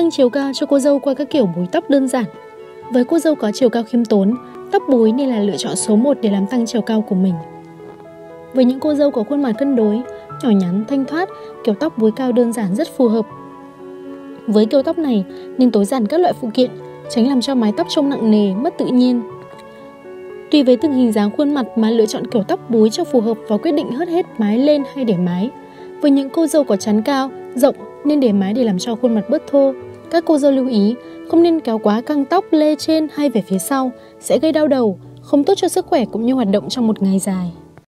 tăng chiều cao cho cô dâu qua các kiểu búi tóc đơn giản. Với cô dâu có chiều cao khiêm tốn, tóc búi nên là lựa chọn số 1 để làm tăng chiều cao của mình. Với những cô dâu có khuôn mặt cân đối, nhỏ nhắn, thanh thoát, kiểu tóc búi cao đơn giản rất phù hợp. Với kiểu tóc này, nên tối giản các loại phụ kiện, tránh làm cho mái tóc trông nặng nề, mất tự nhiên. Tùy với từng hình dáng khuôn mặt mà lựa chọn kiểu tóc búi cho phù hợp và quyết định hớt hết mái lên hay để mái. Với những cô dâu có chán cao, rộng nên để mái để làm cho khuôn mặt bớt thô. Các cô dâu lưu ý, không nên kéo quá căng tóc lê trên hay về phía sau, sẽ gây đau đầu, không tốt cho sức khỏe cũng như hoạt động trong một ngày dài.